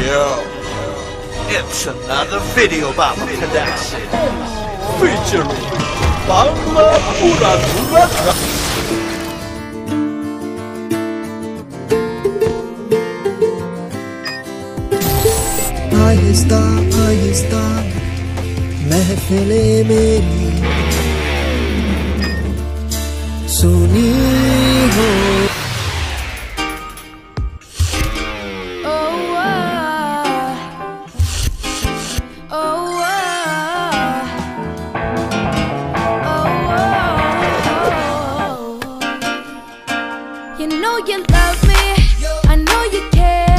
Yo, it's another video bomb production featuring Bangla Pura Pura Aahista Aahista महफिले मेरी सुनी हो Oh, uh, oh, uh, oh, uh. You know you love me, I know you care.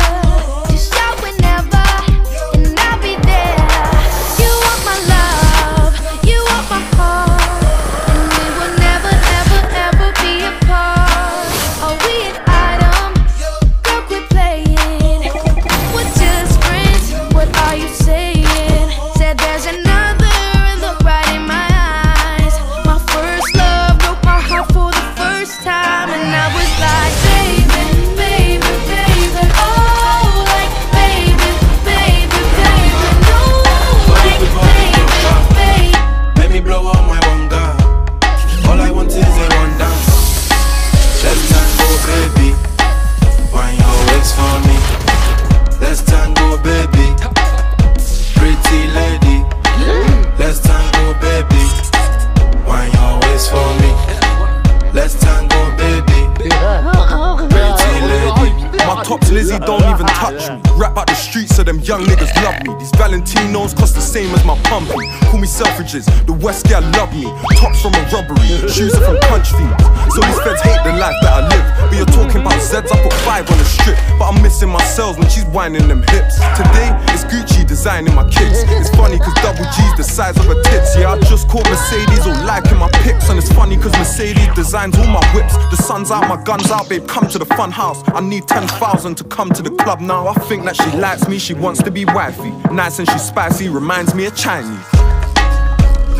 Touch me. Rap out the streets so them young niggas love me. These Valentinos cost the same as my pumpy. Call me Selfridges, the West girl love me. Tops from a robbery, shoes are from punch fiends. So these feds hate the life that I live. But you're talking about Zeds, I put five on the strip. But I'm missing my cells when she's whining them hips. Today, it's Gucci designing my kicks. It's funny cause double G's the size of a tits. Yeah, I just caught Mercedes all liking my pics. And it's funny cause Mercedes designs all my whips. The sun's out, my gun's out, babe, come to the fun house. I need 10,000 to come to the club now. I think that she likes me, she wants to be wifey. Nice and she's spicy, reminds me of Chinese.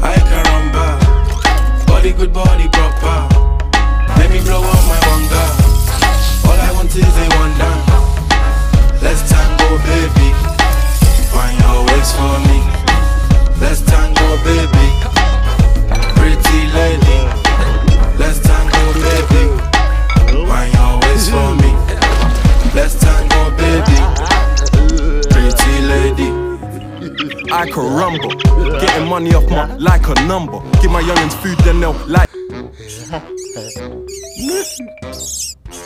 I can rumba. Body good, body proper. Let me blow up my one is a one. Let's tango, baby. Find your waist for me. Let's tango, baby. Pretty lady. Let's tango, baby. Find your waist for me. Let's tango, baby. Pretty lady. I can rumble. Getting money off my like a number. Give my youngins food, then they'll like.